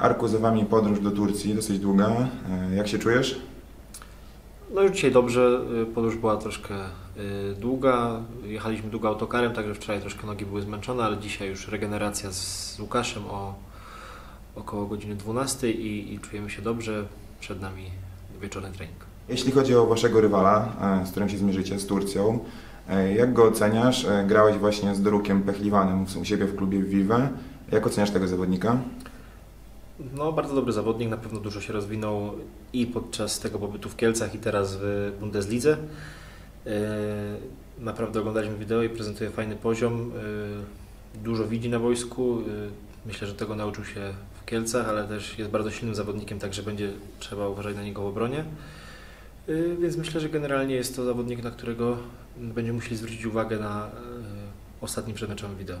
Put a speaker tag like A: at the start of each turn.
A: Arku, za Wami podróż do Turcji, dosyć długa. E, Jak się czujesz?
B: No już dzisiaj dobrze, y, podróż była troszkę y, długa, jechaliśmy długo autokarem, także wczoraj troszkę nogi były zmęczone, ale dzisiaj już regeneracja z Łukaszem o około godziny 12 i, i czujemy się dobrze, przed nami wieczorny trening.
A: Jeśli chodzi o Waszego rywala, e, z którym się zmierzycie, z Turcją, e, jak go oceniasz? E, Grałeś właśnie z Dorukiem Pechliwanem u siebie w klubie Vive. Jak oceniasz tego zawodnika?
B: No, bardzo dobry zawodnik, na pewno dużo się rozwinął i podczas tego pobytu w Kielcach i teraz w Bundeslidze. Yy, Naprawdę oglądaliśmy wideo i prezentuje fajny poziom. Yy, Dużo widzi na wojsku. Yy, Myślę, że tego nauczył się w Kielcach, ale też jest bardzo silnym zawodnikiem, także będzie trzeba uważać na niego w obronie. Więc myślę, że generalnie jest to zawodnik, na którego będziemy musieli zwrócić uwagę na ostatnim przedmeczowym wideo.